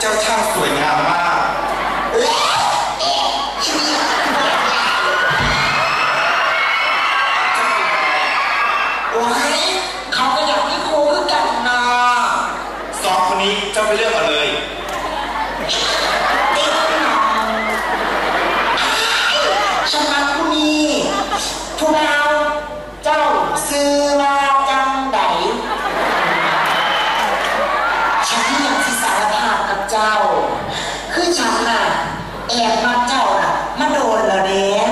เจ้าช่างสวยงามมากโอ้ยเขาก็า คือฉันน่ะแอบมาเจ้าน่ะมาโดนแล้วเนี่ย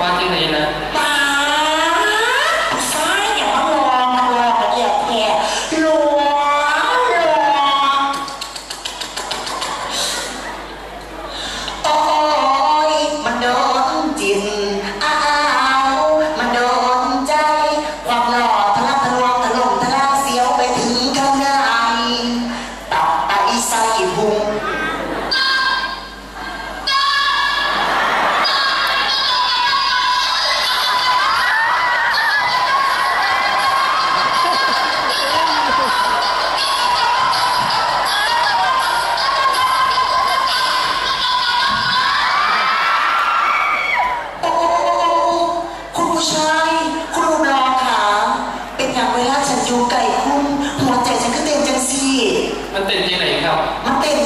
ว่าที่ไหนนะ sair rumo. legal. Mas tem